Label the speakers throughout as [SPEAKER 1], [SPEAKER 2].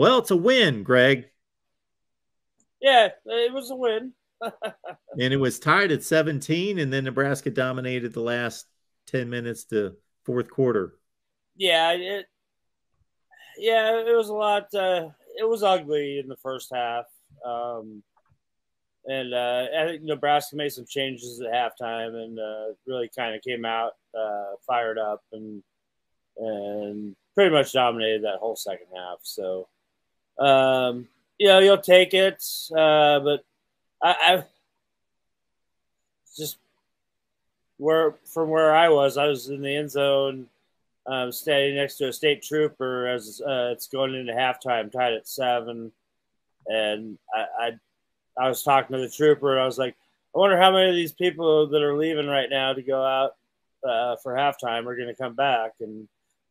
[SPEAKER 1] Well, it's a win, Greg.
[SPEAKER 2] Yeah, it was a win.
[SPEAKER 1] and it was tied at 17, and then Nebraska dominated the last 10 minutes to fourth quarter.
[SPEAKER 2] Yeah, it yeah, it was a lot uh, it was ugly in the first half. Um, and uh, I think Nebraska made some changes at halftime and uh, really kind of came out uh, fired up and and pretty much dominated that whole second half. So, um, you know, you'll take it, uh, but I, I just where from where I was, I was in the end zone, um, standing next to a state trooper as uh, it's going into halftime, tied at seven, and I, I I was talking to the trooper, and I was like, I wonder how many of these people that are leaving right now to go out uh, for halftime are going to come back. And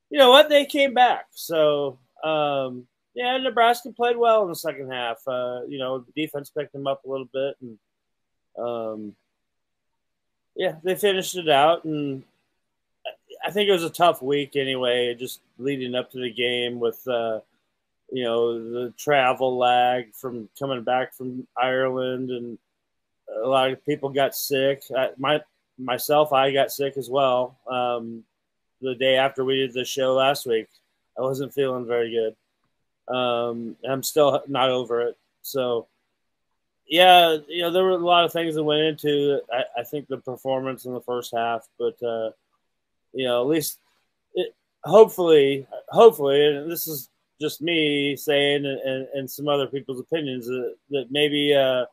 [SPEAKER 2] you know what? They came back. So um, yeah, Nebraska played well in the second half. Uh, you know, the defense picked them up a little bit, and um, yeah, they finished it out. And I think it was a tough week anyway, just leading up to the game with. Uh, you know the travel lag from coming back from Ireland, and a lot of people got sick. I, my myself, I got sick as well. Um, the day after we did the show last week, I wasn't feeling very good. Um, I'm still not over it. So, yeah, you know, there were a lot of things that went into. I, I think the performance in the first half, but uh, you know, at least it, hopefully, hopefully, and this is just me saying and, and some other people's opinions that, that maybe uh, uh,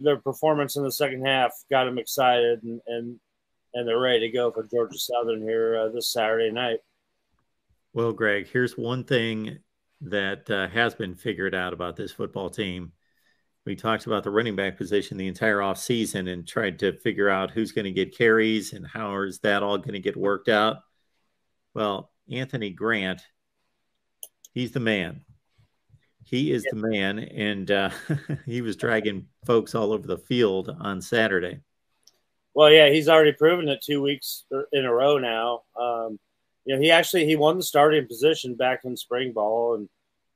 [SPEAKER 2] their performance in the second half got them excited and, and, and they're ready to go for Georgia Southern here uh, this Saturday night.
[SPEAKER 1] Well, Greg, here's one thing that uh, has been figured out about this football team. We talked about the running back position the entire offseason and tried to figure out who's going to get carries and how is that all going to get worked out. Well, Anthony Grant – he's the man. He is the man, and uh, he was dragging folks all over the field on Saturday.
[SPEAKER 2] Well, yeah, he's already proven it two weeks in a row now. Um, you know, he actually he won the starting position back in spring ball, and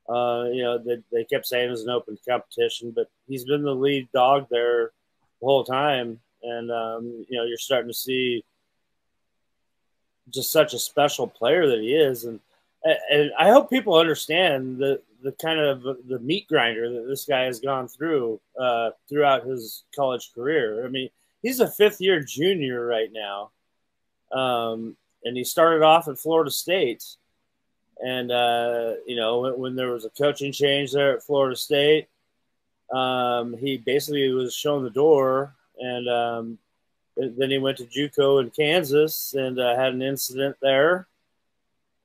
[SPEAKER 2] uh, you know they, they kept saying it was an open competition, but he's been the lead dog there the whole time, and um, you know you're starting to see just such a special player that he is, and and I hope people understand the the kind of the meat grinder that this guy has gone through uh, throughout his college career. I mean, he's a fifth year junior right now, um, and he started off at Florida State. And uh, you know, when, when, there was a coaching change there at Florida State, um, he basically was shown the door, and um, then he went to JUCO in Kansas and uh, had an incident there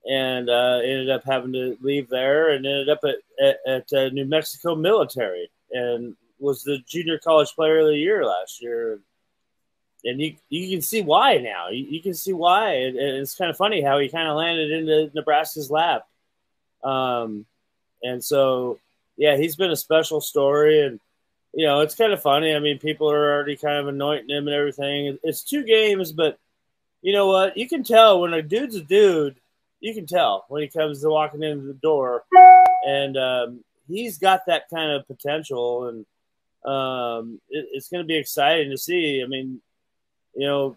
[SPEAKER 2] and uh, ended up having to leave there and ended up at, at, at uh, New Mexico Military and was the junior college player of the year last year. And you, you can see why now. You, you can see why. And, it's kind of funny how he kind of landed into Nebraska's lap. Um, and so, yeah, he's been a special story. And, you know, it's kind of funny. I mean, people are already kind of anointing him and everything. It's two games, but you know what? You can tell when a dude's a dude you can tell when he comes to walking into the door, and um, he's got that kind of potential, and um, it, it's going to be exciting to see. I mean, you know,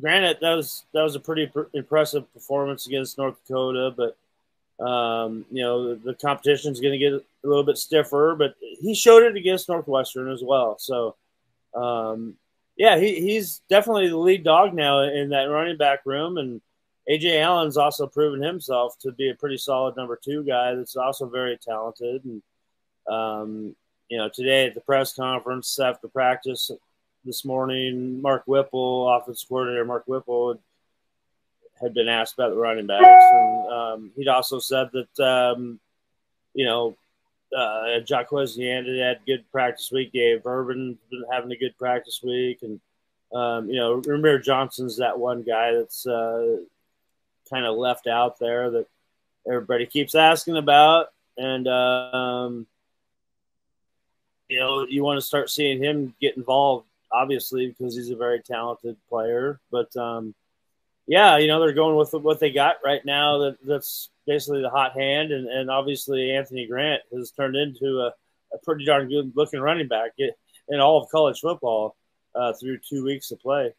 [SPEAKER 2] granted that was that was a pretty pr- impressive performance against North Dakota, but um, you know the, the competition is going to get a little bit stiffer. But he showed it against Northwestern as well, so. Um, yeah, he, he's definitely the lead dog now in that running back room, and Ajay Allen's also proven himself to be a pretty solid number two guy that's also very talented. And, um, you know, today at the press conference after practice this morning, Mark Whipple, offensive coordinator Mark Whipple, had been asked about the running backs. And um, he'd also said that, um, you know, uh, Jaquez Yander had good practice week. Gabe Ervin's been having a good practice week. And, um, you know, Rahmir Johnson's that one guy that's, uh, kind of left out there that everybody keeps asking about. And, um, you know, you want to start seeing him get involved, obviously, because he's a very talented player. But, um, yeah, you know they're going with what they got right now. That that's basically the hot hand, and, and obviously Anthony Grant has turned into a, a pretty darn good looking running back in all of college football uh, through two weeks of play.